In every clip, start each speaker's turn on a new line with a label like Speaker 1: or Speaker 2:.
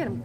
Speaker 1: Get him.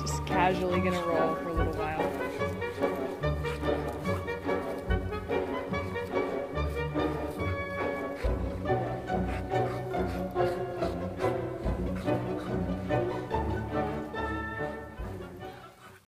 Speaker 1: Just casually gonna roll for a little while.